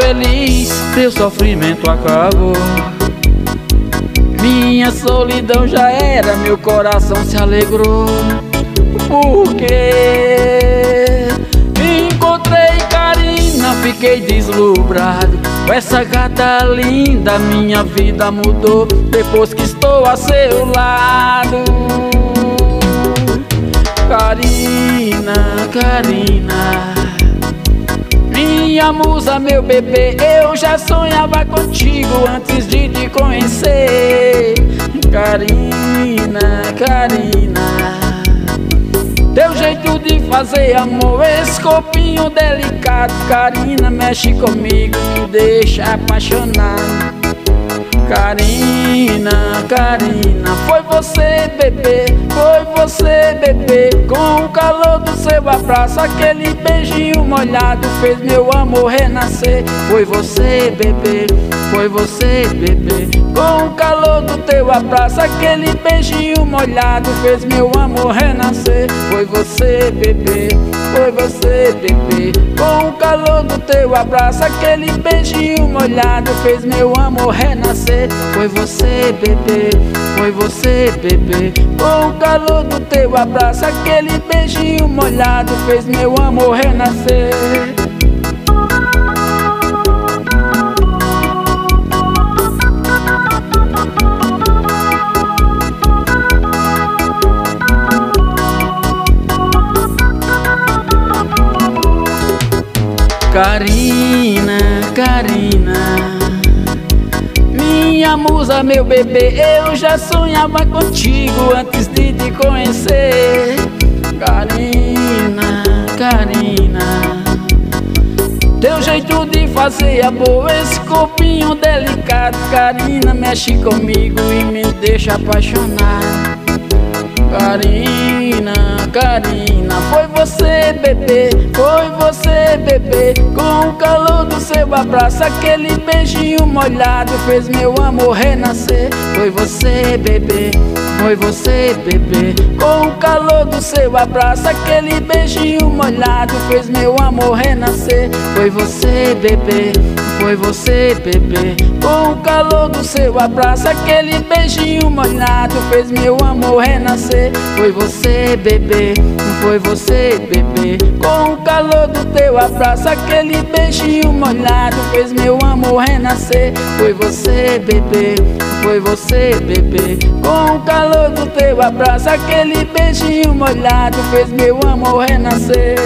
feliz, teu sofrimento acabou. Minha solidão já era, meu coração se alegrou. Porque encontrei Karina, fiquei deslumbrado. Com essa gata linda, minha vida mudou depois que estou a seu lado. Karina, Karina. Musa, meu bebê, eu já sonhava contigo antes de te conhecer. Karina, Karina. Teu jeito de fazer amor, esse corpinho delicado, Karina, mexe comigo, me deixa apaixonado. Karina, Karina, foi você, bebê, foi você, bebê. Com o calor do seu abraço, aquele beijinho molhado Fez meu amor renascer. Foi você, bebê, foi você, bebê. Com o calor do teu abraço, aquele beijinho molhado Fez meu amor renascer. Foi você, bebê, foi você, bebê. Com o calor do teu abraço, aquele beijinho molhado Fez meu amor renascer. Foi você, bebê, foi você, bebê. Com o calor do teu abraço, aquele beijinho molhado Fez meu amor renascer Karina, Karina minha musa, meu bebê, eu já sonhava contigo antes de te conhecer. Karina, Karina. Teu jeito de fazer amor, esse corpinho delicado, Karina, mexe comigo e me deixa apaixonado. Karina, Karina, foi você, bebê, foi você, bebê, com o calor do seu abraço, aquele beijinho molhado fez meu amor renascer. Foi você, bebê, foi você, bebê, com o calor do seu abraço, aquele beijinho molhado fez meu amor renascer. Foi você, bebê, foi você, bebê, com o calor do seu abraço, aquele beijinho molhado fez meu amor renascer. Foi você, bebê, foi você, bebê, com o calor do teu abraço, aquele beijinho molhado fez meu amor renascer. Foi você, bebê, foi você, bebê, com o calor do teu abraço, aquele beijinho molhado fez meu amor renascer.